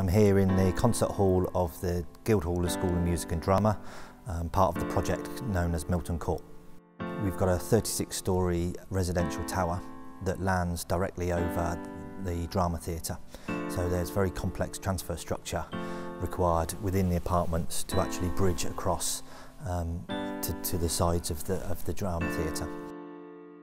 I'm here in the concert hall of the Guildhall of School of Music and Drama, um, part of the project known as Milton Court. We've got a 36 storey residential tower that lands directly over the drama theatre. So there's very complex transfer structure required within the apartments to actually bridge across um, to, to the sides of the, of the drama theatre.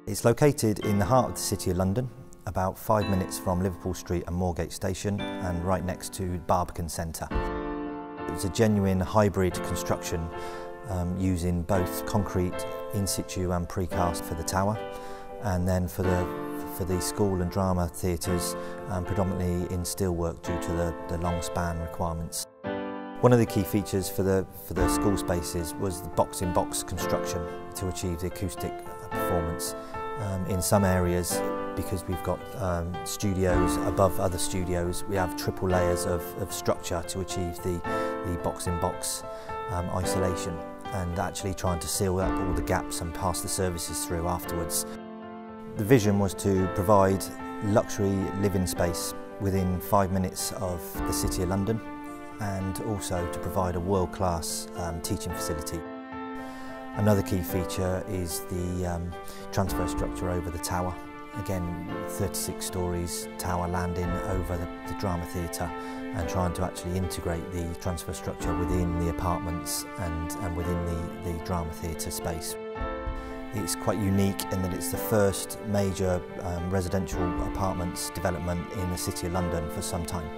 It's located in the heart of the City of London, about five minutes from Liverpool Street and Moorgate Station and right next to Barbican Centre. It's a genuine hybrid construction um, using both concrete in situ and precast for the tower and then for the for the school and drama theatres um, predominantly in steelwork due to the, the long span requirements. One of the key features for the, for the school spaces was the box-in-box -box construction to achieve the acoustic performance. Um, in some areas, because we've got um, studios above other studios, we have triple layers of, of structure to achieve the, the box-in-box -box, um, isolation and actually trying to seal up all the gaps and pass the services through afterwards. The vision was to provide luxury living space within five minutes of the City of London and also to provide a world-class um, teaching facility. Another key feature is the um, transfer structure over the tower. again 36 stories tower landing over the, the drama theatre and trying to actually integrate the transfer structure within the apartments and, and within the, the drama theatre space. It's quite unique in that it's the first major um, residential apartments development in the City of London for some time.